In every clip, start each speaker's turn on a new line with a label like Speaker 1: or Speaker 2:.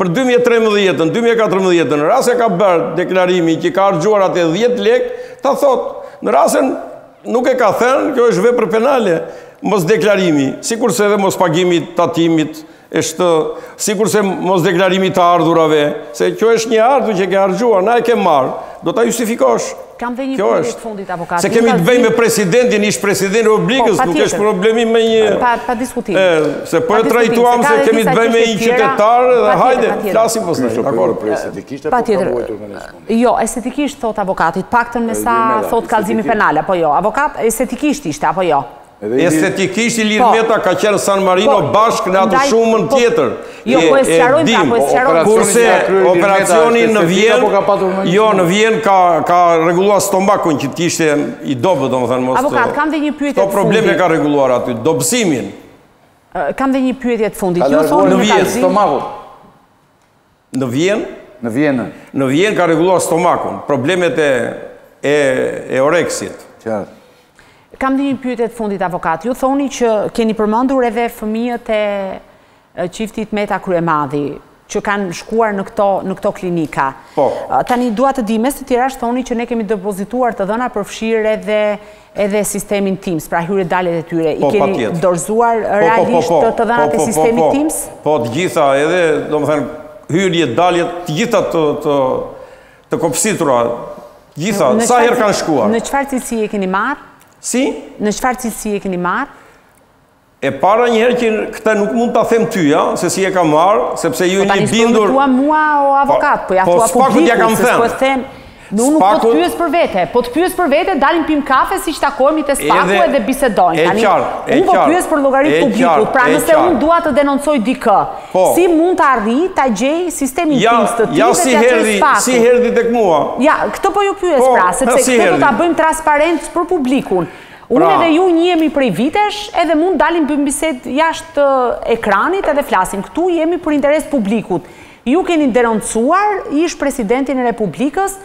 Speaker 1: Për 2013-ën, 2014-ën, në rast se e ka bërë deklarimin që ka harxhuar atë 10 lek, ta thotë, në rast se nuk e ka thënë, kjo është vepër penale, mosdeklarimi, sikurse edhe mospagimi i tatimit, është, sikurse mosdeklarimi i të ardhurave, se kjo është një e ardhur që ke harxhuar, nga e ke marrë, do ta justifikosh.
Speaker 2: Kam dhe një pyetje të fundit avokat.
Speaker 1: Se kemi të bëjmë me presidentin, ish presidentin e Republikës, po, nuk është problemi me një,
Speaker 2: pa diskutim.
Speaker 1: Se po e trajtuam se kemi të bëjmë me një qytetar dhe hajde, flasim pas nesh, dakor, presit i kishte po vuajtur
Speaker 2: me nesër. Jo, estetikisht thotë avokati, të paktën me sa thotë kallëzimi penal apo jo. Avokat estetikisht ishte apo jo.
Speaker 1: Estetikisht Ilir po. Meta ka qenë San Marino po. bashkë në atë shumën po. tjetër.
Speaker 2: Jo, po e sqarojmë pra, po e sqarojmë.
Speaker 1: Kurse operacioni në Vjenë, jo, në Vjenë ka ka rregulluar stomakun që të ishte i dobët, domethënë mos.
Speaker 2: Avokat, kam dhe një pyetje.
Speaker 1: Këto probleme ka rregulluar aty, dobësimin.
Speaker 2: Kam dhe një pyetje të fundit.
Speaker 1: Ju thonë në Vjenë stomakun. Në Vjenë?
Speaker 3: Në Vjenë.
Speaker 1: Në Vjenë ka rregulluar stomakun, problemet e e oreksit.
Speaker 3: Qartë.
Speaker 2: Kam dhe një pyetje të fundit avokat. Ju thoni që keni përmendur edhe fëmijët e çiftit Meta Kryemadhi që kanë shkuar në këto në këto klinika.
Speaker 1: Po.
Speaker 2: Tani dua të di mes të tjerash thoni që ne kemi depozituar të dhëna përfshirë edhe edhe sistemin TIMS, pra hyrje-daljet e tyre, i po, keni dorëzuar
Speaker 1: po, po,
Speaker 2: realisht të të dhënat e sistemit TIMS?
Speaker 1: Po, të gjitha edhe, domethënë, hyrje-daljet, të gjitha të, të, të kopsitura, gjitha, sa herë kanë shkuar.
Speaker 2: Në çfarë cilësie i keni marrë?
Speaker 1: Si?
Speaker 2: Në çfarë cilësie i keni marrë?
Speaker 1: E para një herë që këtë nuk mund ta them ty, ja, se si e kam marrë, sepse ju
Speaker 2: po
Speaker 1: jeni bindur.
Speaker 2: Po tani mua o po, avokat, po ia thua po publikut, ia kam thënë. Po them, Nëse unë po të pyes për vete, po të pyes për vete, dalim pim kafe siç takohemi te SPAK-u edhe bisedojmë.
Speaker 1: E qartë, e
Speaker 2: Unë po pyes për llogari të publikut, pra nëse unë dua të denoncoj dikë,
Speaker 1: po.
Speaker 2: si mund të arrij të gjej sistemin ja, TIMS të ja,
Speaker 1: si dhe te SPAK-u. Si erdhi tek mua.
Speaker 2: Ja, këtë po ju pyes
Speaker 1: po,
Speaker 2: pra, sepse këtë duhet ta bëjmë transparente për publikun. Unë edhe ju njihemi prej vitesh, edhe mund të dalim bëjmë bisedë jashtë ekranit edhe flasim. Këtu jemi për interes të publikut. Ju keni denoncuar ish-presidentin e Republikës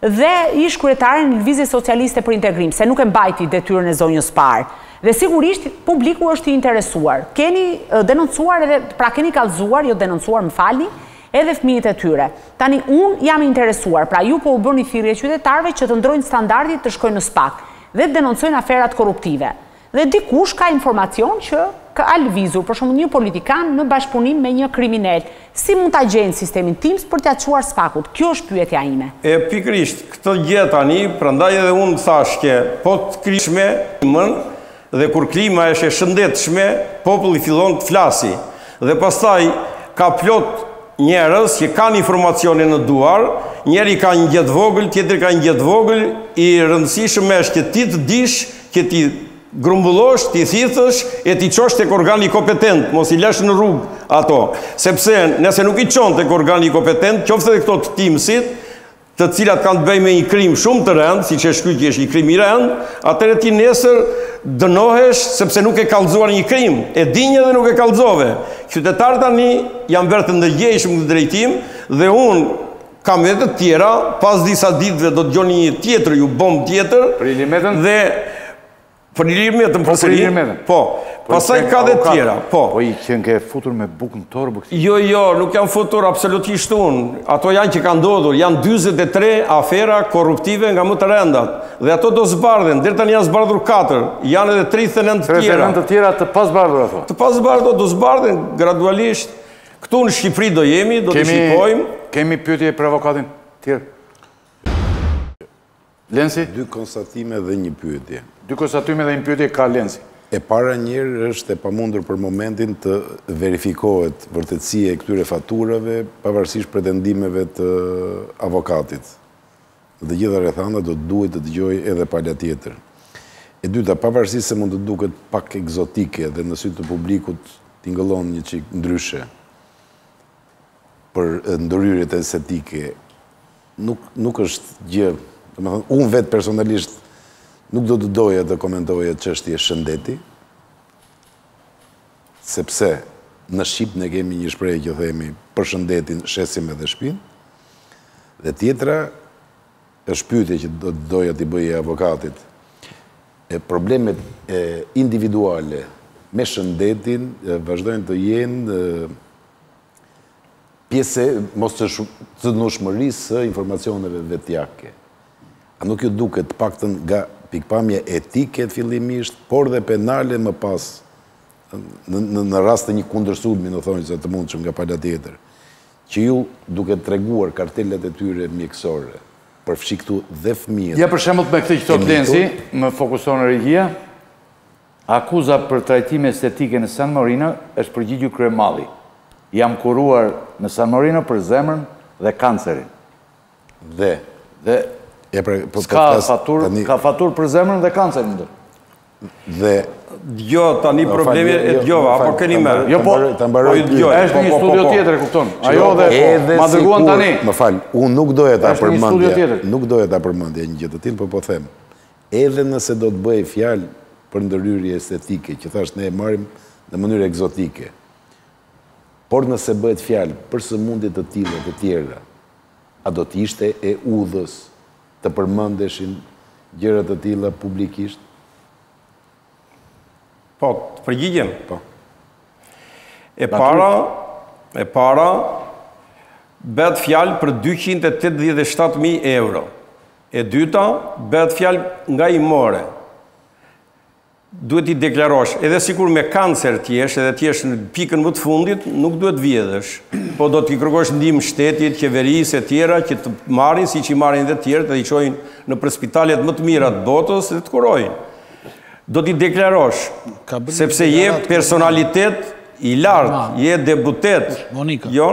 Speaker 2: dhe ish-kryetaren e Lëvizjes Socialiste për Integrim, se nuk e mbajti detyrën e Zonjës së Parë. Dhe sigurisht publiku është i interesuar. Keni denoncuar edhe, pra keni kallëzuar, jo denoncuar, më falni, edhe fëmijët e tyre. Tani unë jam i interesuar, pra ju po u bëni thirrje qytetarëve që të ndërrojnë standardin, të shkojnë në SPAK. dhe të denoncojnë aferat korruptive dhe dikush ka informacion që ka lëvizur, për shembull një politikan në bashkëpunim me një kriminel, si mund ta gjejnë sistemin TIMS për t'ia çuar SPAK-ut? Kjo është pyetja ime.
Speaker 1: E pikërisht këtë gjë tani, prandaj edhe unë thashë që po të krijosh klimën dhe kur klima është e shëndetshme, populli fillon të flasi. Dhe pastaj ka plot njerëz që kanë informacionin në duar, njëri ka një gjë të vogël, tjetri ka një gjë të vogël, i rëndësishëm është që ti të dish, që t'i grumbullosh, t'i thithësh e t'i çosh tek organi kompetent, mos i lësh në rrugë ato, sepse nëse nuk i çon tek organi kompetent, qoftë edhe këto të TIMS-it, të cilat kanë të bëjnë me një krim shumë të rëndë, siç është ky që është një krim i rëndë, atëherë ti nesër dënohesh sepse nuk ke kallëzuar një krim, e dinje dhe nuk e kallëzove. Qytetarët tani janë bërë të ndërgjegjshëm në këtë drejtim dhe unë kam edhe të tjera, pas disa ditëve do dëgjoni një tjetër, një bombë tjetër, dhe Për Ilir Metën
Speaker 3: po sërish? Po,
Speaker 1: po pastaj ka dhe tjera, po.
Speaker 3: Po i qenke futur me bukë në torbë këtij?
Speaker 1: Jo, jo, nuk jam futur absolutisht unë. Ato janë që kanë ndodhur, janë 43 afera korruptive nga më të rëndat. Dhe ato do zbardhen, deri tani janë zbardhur 4, janë edhe 39 të tjera.
Speaker 3: 39 të tjera të pazbardhura ato?
Speaker 1: Të pazbardhura, do zbardhen gradualisht. Këtu në Shqipëri do jemi, do të shikojmë.
Speaker 3: Kemi pyetje për avokatin tjerë? Lensi?
Speaker 4: Dy konstatime dhe një pyetje.
Speaker 3: Dy konstatime dhe një pyetje ka Lensi.
Speaker 4: E para njëherë është e pamundur për momentin të verifikohet vërtetësia e këtyre faturave pavarësisht pretendimeve të avokatit. Në të gjitha rrethanat do të duhej të dëgjohej edhe pala tjetër. E dyta, pavarësisht se mund të duket pak ekzotike dhe në sytë të publikut tingëllon një çik ndryshe, për ndërhyrjet estetike nuk nuk është gjë, domethënë unë vetë personalisht nuk do të doja të komentoja çështje shëndeti, sepse në shqip ne kemi një shprehje që themi për shëndetin shesim edhe shpinë. Dhe tjetra është pyetje që do të doja t'i bëja avokatit. E problemet individuale me shëndetin vazhdojnë të jenë pjesë e moscenueshmërisë së informacioneve vetjake. A nuk ju duket, të paktën nga pikëpamja etike fillimisht, por dhe penale më pas, në në rast të një kundërsulmi në thonjëza të mundshëm nga pala tjetër, që ju duke treguar kartelat e tyre mjekësore, përfshi këtu dhe fëmijët,
Speaker 3: Ja për shembull me këtë që thotë Lensi, më fokuson regjia, Akuza për trajtime estetike në San Marino është përgjigjur Kryemadhi, Jam kuruar në San Marino për zemrën dhe kancerin.
Speaker 4: Dhe.
Speaker 3: Dhe.
Speaker 4: Ja pra, po
Speaker 3: s'ka
Speaker 4: faturë,
Speaker 3: ka faturë për zemrën dhe kancerin do.
Speaker 4: Dhe
Speaker 1: Jo, tani problemi e
Speaker 4: dëgjova,
Speaker 1: apo keni
Speaker 4: më?
Speaker 3: Jo, po,
Speaker 4: ta mbaroj.
Speaker 1: Po, jo,
Speaker 3: është një studio tjetër, e kupton? Ajo dhe ma dërguan tani.
Speaker 4: Më fal, unë nuk doja ta përmendja. Nuk doja ta përmendja një gjë të tillë, por po them. Edhe nëse do të bëhej fjalë për ndërhyrje estetike, që thashë ne e marrim në mënyrë ekzotike, por nëse bëhet fjalë për sëmundje të tilla të tjera, a do të ishte e udhës të përmendeshin gjëra të tilla publikisht?
Speaker 1: Po, të përgjigjem?
Speaker 4: Po.
Speaker 1: E para, bëhet fjalë për dyqind e tetëdhjetë e shtatë mijë euro. E dyta, bëhet fjalë nga i more. Duhet t'i deklarosh, edhe sikur me kancer të jesh, edhe të jesh në pikën më të fundit, nuk duhet të vjedhësh, po do t'i kërkosh ndihmë shtetit, qeverisë e tjera që të marrin siç i marrin edhe të tjerët dhe i çojnë nëpër spitalet më të mira të botës dhe të kurojnë. Do t'i deklarosh, sepse je personalitet i lartë, je deputet,
Speaker 4: jo?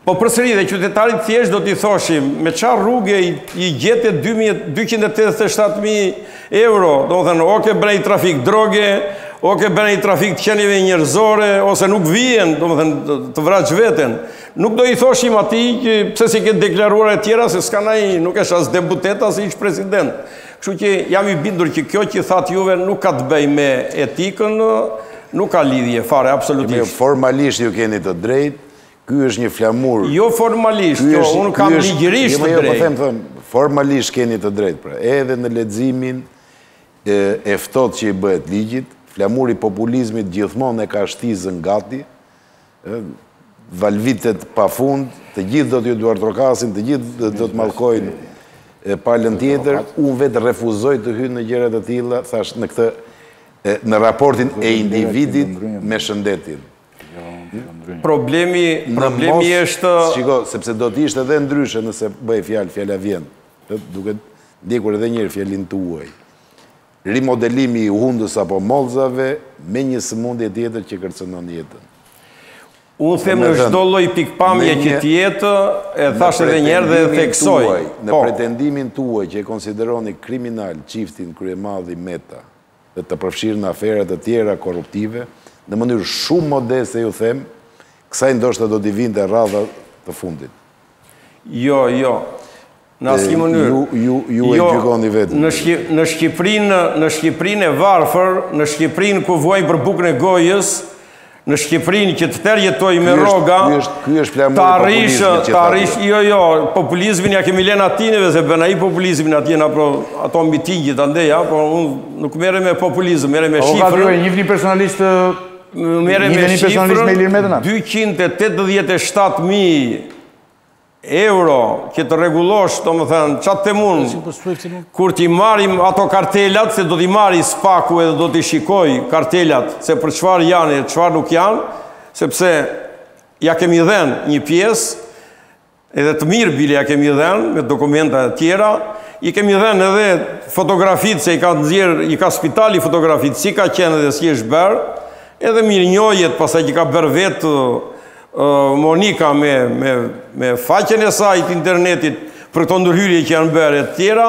Speaker 1: Po përsëri dhe qytetarit thjesht do t'i thoshim me çfarë rruge i gjete dyqind e tetëdhjetë e shtatë mijë euro, domethënë o ke bërë një trafik droge, o ke bërë një trafik të qenieve njerëzore ose nuk vijnë, domethënë të vrasësh veten. Nuk do i thoshim atij pse s'i ke deklaruar e tjera se s'ka, ai, nuk është as deputet as ish president. Kështu që jam i bindur që kjo që thatë juve nuk ka të bëjë me etikën, nuk ka lidhje fare absolutisht.
Speaker 4: Formalisht ju keni të drejtë, Ky është një flamur.
Speaker 1: Jo formalisht, jo, unë kam ligjërisht të drejtë.
Speaker 4: Jo, po them, formalisht keni të drejtë, pra. Edhe në leximin e ftohtë që i bëhet ligjit, flamuri i populizmit gjithmonë e ka shtizën gati. Ë valvitet pa fund, të gjithë do t'ju duartrokasin, të gjithë do të mallkojnë palën tjetër. Unë vetë refuzoj të hyj në gjëra të tilla, thashë, në këtë në raportin e individit me shëndetin.
Speaker 1: Problemi, problemi është...
Speaker 4: Shiko, sepse do të ishte edhe ndryshe nëse bëhet fjalë, fjala vjen. Duke ndjekur edhe një herë fjalën tuaj. Rimodelimi i hundës apo mollëzave me një sëmundje tjetër që kërcënon jetën.
Speaker 1: Unë them në çdo lloj
Speaker 4: pikëpamje
Speaker 1: që
Speaker 4: të
Speaker 1: jetë, e thashë dhe një herë dhe e theksoj.
Speaker 4: Në pretendimin tuaj që e konsideroni kriminal çiftin Kryemadhi Meta, dhe të përfshirë në afera të tjera korruptive, në mënyrë shumë modeste ju them, kësaj ndoshta do t'i vinte radha e fundit.
Speaker 1: Jo, jo. Në asnjë mënyrë.
Speaker 4: Ju ju ju e gjykoni vetë.
Speaker 1: Në shqi, në Shqipërinë, në Shqipërinë e varfër, në Shqipërinë ku vuajnë për bukën e gojës, në Shqipërinë që të tërë jetojnë me rroga, të arrish, të arrish, jo, jo, populizmin ia kemi lënë atij neve, se bën ai populizmin atje nëpër ato mitingjet andeja, po unë nuk merrem me populizëm, merrem me shifra.
Speaker 3: Avokat,
Speaker 1: ju
Speaker 3: e njihni personalisht, merrem
Speaker 1: me shifra, 287.000 Euro, që të rregullosh, domethënë, çfarë të mund. Kur t'i marrim ato kartelat, se do t'i marrë SPAK-u edhe do t'i shikojë kartelat, se për çfarë janë e çfarë nuk janë, sepse ia kemi dhënë një pjesë edhe të mirë bile ia kemi dhënë me dokumenta të tjera, i kemi dhënë edhe fotografitë se i ka nxjerrë, i ka spitali fotografitë si ka qenë dhe si është bërë, edhe mirënjohjet pastaj që ka bërë vetë Monika me, me, me faqen e saj të internetit për këto ndërhyrjet që janë bërë e tjera.